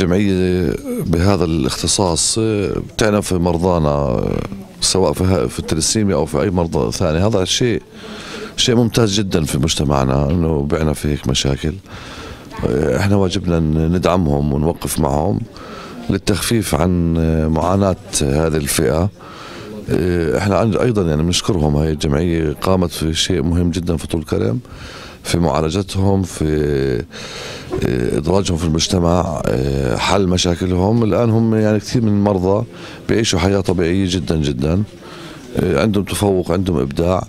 جمعية بهذا الاختصاص بتعنى في مرضانا سواء في التلسيميا أو في أي مرضى ثاني. هذا شيء شيء ممتاز جدا في مجتمعنا إنه بيعنا في هيك مشاكل. إحنا واجبنا ندعمهم ونوقف معهم للتخفيف عن معاناة هذه الفئة. إحنا أيضا يعني بنشكرهم هاي الجمعية قامت في شيء مهم جدا في طول كرم في معالجتهم في إدراجهم في المجتمع حل مشاكلهم. الآن هم يعني كثير من المرضى بيعيشوا حياة طبيعية جدا جدا. عندهم تفوق عندهم إبداع.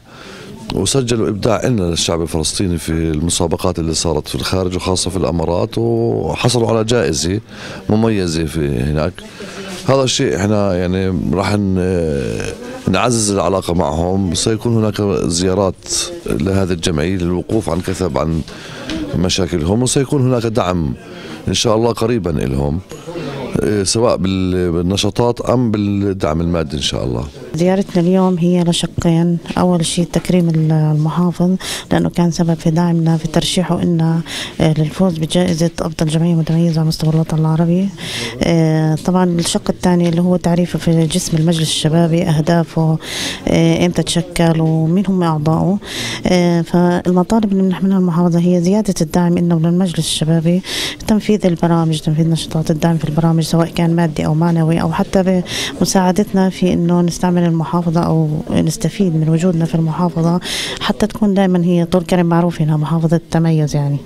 وسجلوا إبداع لنا للشعب الفلسطيني في المسابقات اللي صارت في الخارج وخاصة في الإمارات وحصلوا على جائزة مميزة في هناك. هذا الشيء إحنا يعني راح نعزز العلاقة معهم سيكون هناك زيارات لهذه الجمعيه للوقوف عن كثب عن مشاكلهم وسيكون هناك دعم إن شاء الله قريبا لهم سواء بالنشاطات أم بالدعم المادي إن شاء الله. زيارتنا اليوم هي لشقين، أول شيء تكريم المحافظ لأنه كان سبب في دعمنا في ترشيحه إلنا للفوز بجائزة أفضل جمعية متميزة على مستوى الوطن العربي. طبعا الشق الثاني اللي هو تعريفه في جسم المجلس الشبابي أهدافه إمتى تشكل ومين هم اعضائه. فالمطالب اللي بنحملها المحافظة هي زيادة الدعم إنه للمجلس الشبابي تنفيذ البرامج تنفيذ نشاطات الدعم في البرامج سواء كان مادي أو معنوي أو حتى بمساعدتنا في إنه نستعمل المحافظة أو نستفيد من وجودنا في المحافظة حتى تكون دائما هي طول كرم معروف انها محافظة تميز يعني.